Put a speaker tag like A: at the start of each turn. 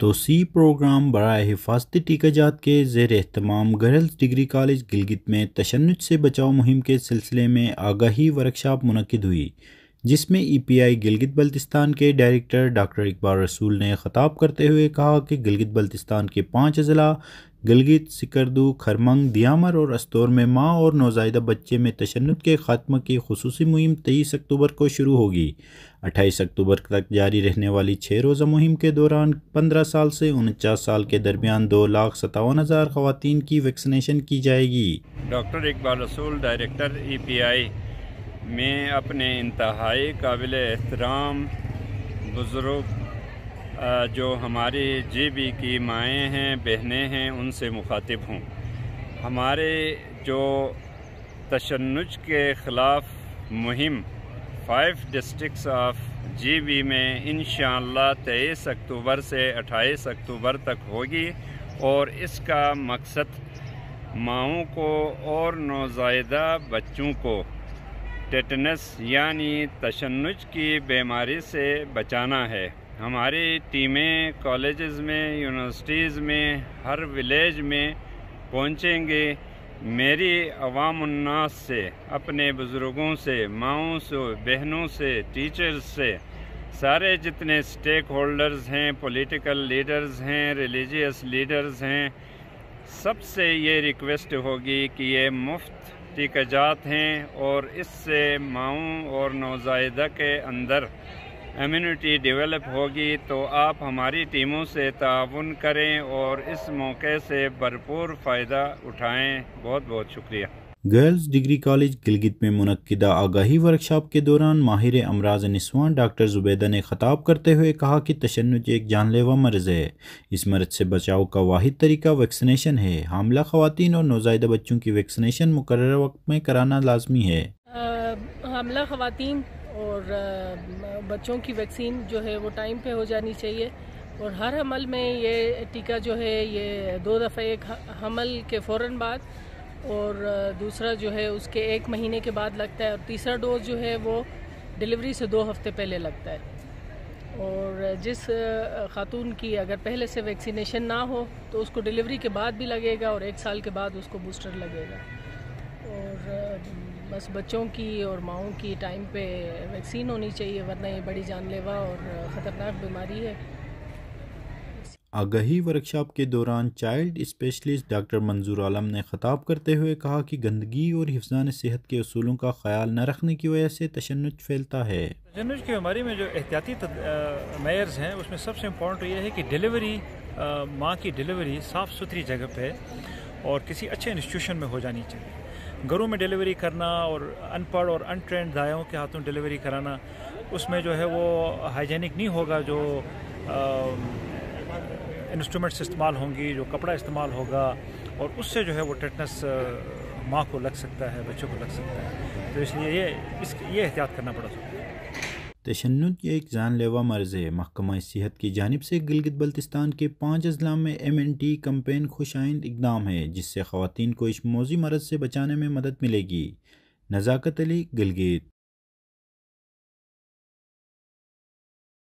A: तोसी programme बरए हिफाजती टीकाजात के जेर अहतमाम गर्ल्स डिग्री कॉलेज गिलगित में तशन से बचाव मुहिम के सिलसिले में आगाही वर्कशॉप मनकद हुई, जिसमें E P I Gilgit Baltistan के डायरेक्टर डॉक्टर इकबाल रसूल ने ख़ताब करते हुए कहा कि गिलगित बल्तिस्तान के पाँच अजला गिलगित, सिकरदू, खरमंग, दियामर और अस्तौर में माँ और नौजायदा बच्चे में तशन के ख़ात्म की खसूस मुहिम तेईस अक्टूबर को शुरू होगी। अट्ठाईस अक्टूबर तक जारी रहने वाली छः रोज़ा मुहिम के दौरान पंद्रह साल से उनचास साल के दरमियान दो लाख सतावन हज़ार खवतिन की वैक्सीनेशन की जाएगी।
B: डॉक्टर इकबाल रसूल, डायरेक्टर ई पी आई में अपने इंतहाई काबिल एहतराम बुज़ुर्ग जो हमारी जी बी की माएँ हैं, बहनें हैं, उनसे मुखातिब हूँ। हमारे जो तशन्नुज के ख़िलाफ़ मुहिम five districts of G B में इन तेईस अक्टूबर से अट्ठाईस अक्टूबर तक होगी और इसका मकसद माओं को और नौजायदा बच्चों को टेटनस यानी तशन्नुज की बीमारी से बचाना है। हमारी टीमें कॉलेजेस में, यूनिवर्सिटीज़ में, हर विलेज में पहुँचेंगे। मेरी अवामनास से, अपने बुज़ुर्गों से, माओं से, बहनों से, टीचर्स से, सारे जितने स्टेक होल्डर्स हैं, पॉलिटिकल लीडर्स हैं, रिलीजियस लीडर्स हैं, सबसे ये रिक्वेस्ट होगी कि ये मुफ़्त टीकाजात हैं और इससे माओ और नौजायदा के अंदर इम्यूनिटी डेवलप होगी तो आप हमारी टीमों से ताउन करें और इस मौके से भरपूर फ़ायदा उठाएँ। बहुत बहुत शुक्रिया।
A: गर्ल्स डिग्री कॉलेज गिलगित में मनदा आगाही वर्कशॉप के दौरान माहिर अमराज नस्वान डॉक्टर जुबैदा ने ख़ताब करते हुए कहा कि तशन एक जानलेवा मर्ज़ है। इस मर्ज से बचाव का वाद तरीका वैक्सीनेशन है। हामला खातन और नौजायदा बच्चों की वैक्सीनेशन मुकर वक्त में कराना लाजमी है।
C: हमला खातन और बच्चों की वैक्सीन जो है वो टाइम पे हो जानी चाहिए। और हर हमल में ये टीका जो है, ये दो दफ़ा, एक हमल के फ़ौर बाद और दूसरा जो है उसके एक महीने के बाद लगता है और तीसरा डोज जो है वो डिलीवरी से दो हफ़्ते पहले लगता है। और जिस खातून की अगर पहले से वैक्सीनेशन ना हो तो उसको डिलीवरी के बाद भी लगेगा और एक साल के बाद उसको बूस्टर लगेगा। और बस बच्चों की और माओं की टाइम पे वैक्सीन होनी चाहिए वरना ये बड़ी जानलेवा और ख़तरनाक बीमारी है।
A: आगाही वर्कशॉप के दौरान चाइल्ड स्पेशलिस्ट डॉक्टर मंजूर आलम ने ख़ताब करते हुए कहा कि गंदगी और हिफान सेहत के असूलों का ख्याल न रखने की वजह से तशन फैलता है।
D: तशन की बीमारी में जो एहतियाती मेयर्स हैं उसमें सबसे इम्पोर्टेंट ये है कि डिलीवरी माँ की डिलीवरी साफ़ सुथरी जगह पे और किसी अच्छे इंस्टीट्यूशन में हो जानी चाहिए। घरों में डिलीवरी करना और अनपढ़ और अनट्रेंड दायों के हाथों डिलीवरी कराना, उसमें जो है वो हाइजेनिक नहीं होगा, जो इंस्ट्रूमेंट्स इस्तेमाल होंगी, जो कपड़ा इस्तेमाल होगा, और उससे जो है वो टेटनस माँ को लग सकता है, बच्चों को लग सकता है। तो इसलिए ये इस ये एहतियात करना पड़ा सकता है
A: तशन एक जानलेवा मर्ज है। महकमा सेहत की जानब से गिलगित बल्तिस्तान के पाँच अजला में एम एन टी कम्पेन खुश आइंद इकदाम है, जिससे ख़वान को इस मौजी मरज से बचाने में मदद मिलेगी। नज़ाकत अली, गिलगित।